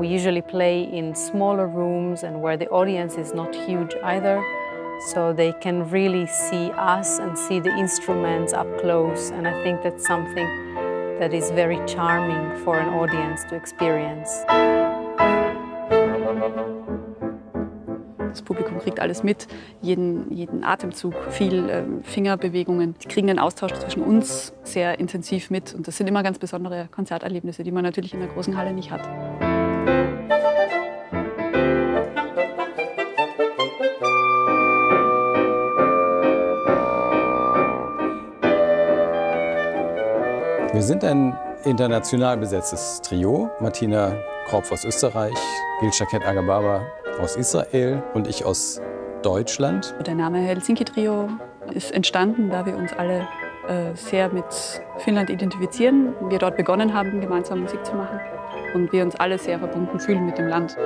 We usually play in smaller rooms and where the audience is not huge either, so they can really see us and see the instruments up close. And I think that's something that is very charming for an audience to experience. Das Publikum kriegt alles mit, jeden, jeden Atemzug, viel ähm, Fingerbewegungen. Die kriegen den Austausch zwischen uns sehr intensiv mit. Und das sind immer ganz besondere Konzerterlebnisse, die man natürlich in der großen Halle nicht hat. Wir sind ein international besetztes Trio. Martina Kropf aus Österreich, Gil Shaket Agababa aus Israel und ich aus Deutschland. Der Name Helsinki Trio ist entstanden, da wir uns alle äh, sehr mit Finnland identifizieren. Wir dort begonnen haben, gemeinsam Musik zu machen und wir uns alle sehr verbunden fühlen mit dem Land.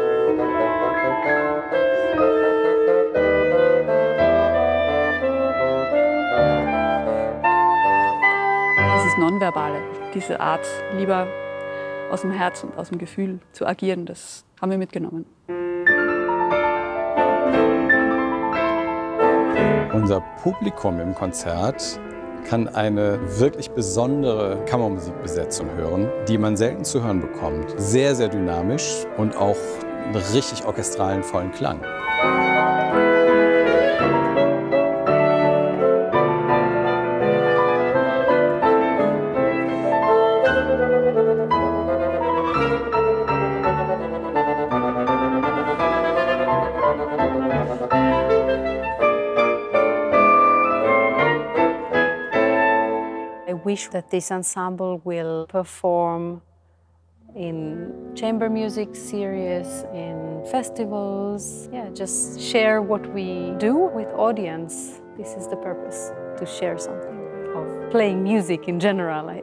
Nonverbale, diese Art, lieber aus dem Herz und aus dem Gefühl zu agieren, das haben wir mitgenommen. Unser Publikum im Konzert kann eine wirklich besondere Kammermusikbesetzung hören, die man selten zu hören bekommt. Sehr, sehr dynamisch und auch einen richtig orchestralen, vollen Klang. Wish that this ensemble will perform in chamber music series, in festivals. Yeah, just share what we do with audience. This is the purpose, to share something of playing music in general, I,